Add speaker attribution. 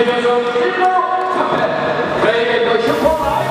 Speaker 1: Division Triple Champion, David Shukolai.